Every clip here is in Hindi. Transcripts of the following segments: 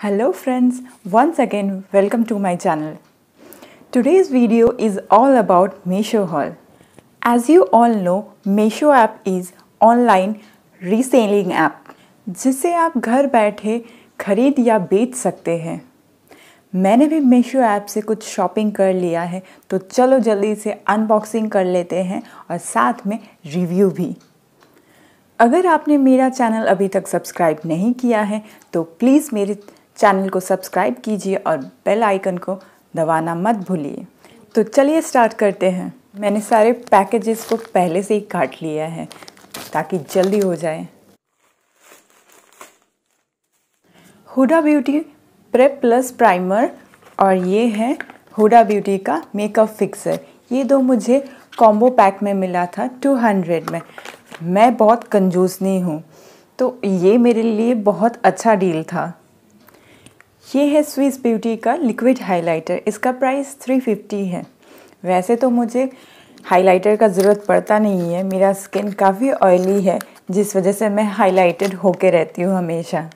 Hello friends, once again welcome to my channel. Today's video is all about Meesho haul. As you all know, Meesho app is online reselling app जिसे आप घर बैठे खरीद या बेच सकते हैं मैंने भी मीशो ऐप से कुछ शॉपिंग कर लिया है तो चलो जल्दी से अनबॉक्सिंग कर लेते हैं और साथ में रिव्यू भी अगर आपने मेरा चैनल अभी तक सब्सक्राइब नहीं किया है तो प्लीज़ मेरे चैनल को सब्सक्राइब कीजिए और बेल आइकन को दबाना मत भूलिए। तो चलिए स्टार्ट करते हैं। मैंने सारे पैकेजेस को पहले से ही काट लिया है, ताकि जल्दी हो जाए। Huda beauty prep plus primer और ये है हुडा ब्यूटी का मेकअप फिक्सर ये दो मुझे कॉम्बो पैक में मिला था 200 में। मैं बहुत कंजूस नहीं हूँ तो ये मेरे लिए बहुत अच्छा डील था। ये है स्विस ब्यूटी का लिक्विड हाइलाइटर इसका प्राइस 350 है. वैसे तो मुझे हाइलाइटर का ज़रूरत पड़ता नहीं है. मेरा स्किन काफ़ी ऑयली है, जिस वजह से मैं हाइलाइटेड होके रहती हूँ हमेशा।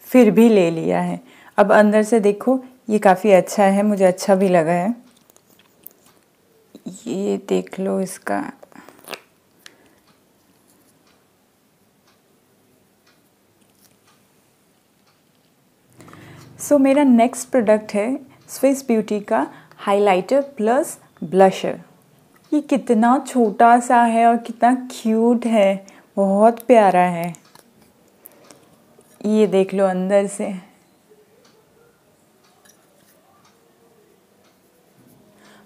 फिर भी ले लिया है। अब अंदर से देखो, ये काफ़ी अच्छा है, मुझे अच्छा भी लगा है। ये देख लो इसका। सो so, मेरा नेक्स्ट प्रोडक्ट है स्विस ब्यूटी का हाइलाइटर प्लस ब्लशर ये कितना छोटा सा है और कितना क्यूट है। बहुत प्यारा है। ये देख लो अंदर से।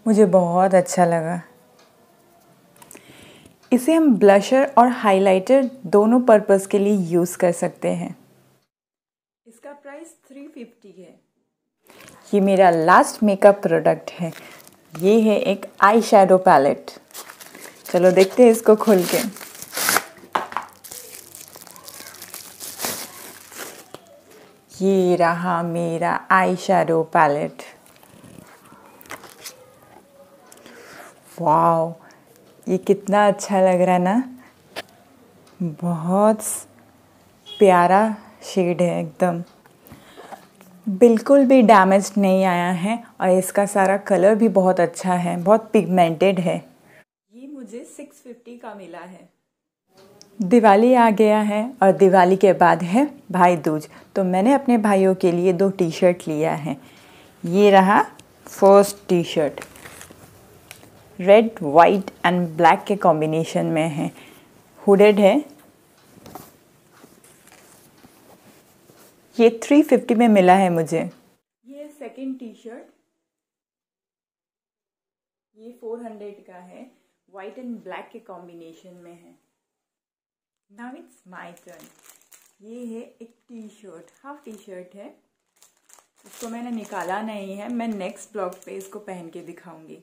मुझे बहुत अच्छा लगा। इसे हम ब्लशर और हाइलाइटर दोनों पर्पस के लिए यूज़ कर सकते हैं। प्राइस 350 है। ये मेरा लास्ट मेकअप प्रोडक्ट है। ये है एक आई शेडो पैलेट चलो देखते हैं इसको खोल के। ये रहा मेरा आई शेडो पैलेट वाओ ये कितना अच्छा लग रहा है ना? बहुत प्यारा शेड है एकदम। बिल्कुल भी डैमेज नहीं आया है और इसका सारा कलर भी बहुत अच्छा है, बहुत पिगमेंटेड है। ये मुझे 650 का मिला है। दिवाली आ गया है और दिवाली के बाद है भाई दूज। तो मैंने अपने भाइयों के लिए दो टी शर्ट लिया है। ये रहा first T shirt red white and black के कॉम्बिनेशन में है। हुडेड है। ये 350 में मिला है मुझे। ये सेकंड टी शर्ट ये 400 का है। वाइट एंड ब्लैक के कॉम्बिनेशन में है। नाउ इट्स माय टर्न ये है एक T shirt half T shirt है। इसको मैंने निकाला नहीं है। मैं नेक्स्ट ब्लॉग पे इसको पहन के दिखाऊँगी।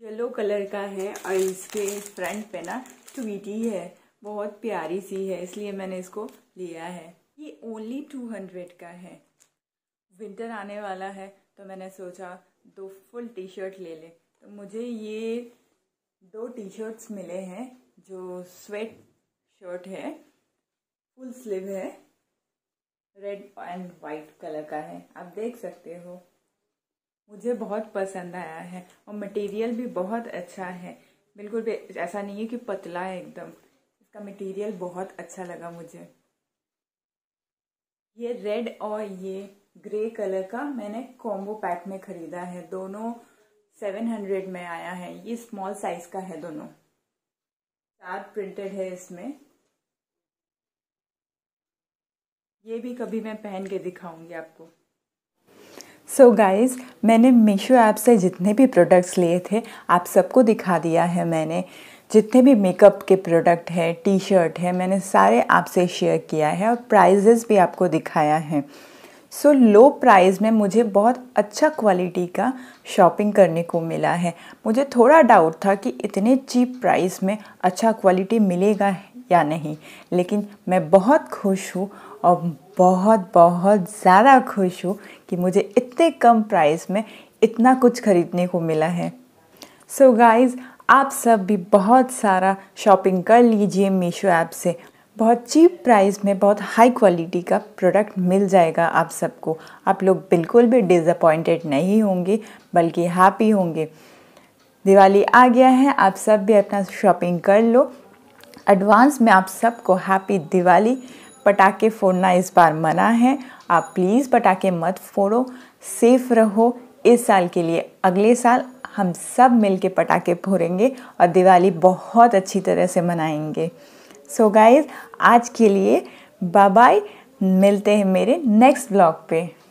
येलो कलर का है और इसके फ्रंट पे ना ट्वीटी है। बहुत प्यारी सी है, इसलिए मैंने इसको लिया है। ये ओनली टू हंड्रेड का है। विंटर आने वाला है तो मैंने सोचा दो फुल टी शर्ट ले ले। तो मुझे ये दो टी शर्ट्स मिले हैं, जो स्वेट शर्ट है फुल स्लीव है रेड एंड वाइट कलर का है। आप देख सकते हो। मुझे बहुत पसंद आया है और मटेरियल भी बहुत अच्छा है। बिल्कुल भी ऐसा नहीं है कि पतला है एकदम। इसका मटेरियल बहुत अच्छा लगा मुझे। ये रेड और ये ग्रे कलर का मैंने कॉम्बो पैक में खरीदा है। दोनों सेवन हंड्रेड में आया है। ये स्मॉल साइज़ का है दोनों। चार प्रिंटेड है इसमें। ये भी कभी मैं पहन के दिखाऊँगी आपको। सो so गाइस मैंने मीशो ऐप से जितने भी प्रोडक्ट्स लिए थे, आप सबको दिखा दिया है मैंने। जितने भी मेकअप के प्रोडक्ट है टी शर्ट है, मैंने सारे आपसे शेयर किया है और प्राइजेस भी आपको दिखाया है। सो लो प्राइस में मुझे बहुत अच्छा क्वालिटी का शॉपिंग करने को मिला है। मुझे थोड़ा डाउट था कि इतने चीप प्राइस में अच्छा क्वालिटी मिलेगा या नहीं, लेकिन मैं बहुत खुश हूँ और बहुत बहुत ज़्यादा खुश हूँ कि मुझे इतने कम प्राइस में इतना कुछ खरीदने को मिला है। सो so गाइज़ आप सब भी बहुत सारा शॉपिंग कर लीजिए मीशो ऐप से। बहुत चीप प्राइस में बहुत हाई क्वालिटी का प्रोडक्ट मिल जाएगा आप सबको। आप लोग बिल्कुल भी डिसअपॉइंटेड नहीं होंगे, बल्कि हैप्पी होंगे। दिवाली आ गया है, आप सब भी अपना शॉपिंग कर लो। एडवांस में आप सबको हैप्पी दिवाली। पटाखे फोड़ना इस बार मना है। आप प्लीज़ पटाखे मत फोड़ो। सेफ़ रहो। इस साल के लिए, अगले साल हम सब मिल के पटाखे फोड़ेंगे और दिवाली बहुत अच्छी तरह से मनाएँगे। सो so गाइज़ आज के लिए बाय बाय मिलते हैं मेरे नेक्स्ट ब्लॉग पे।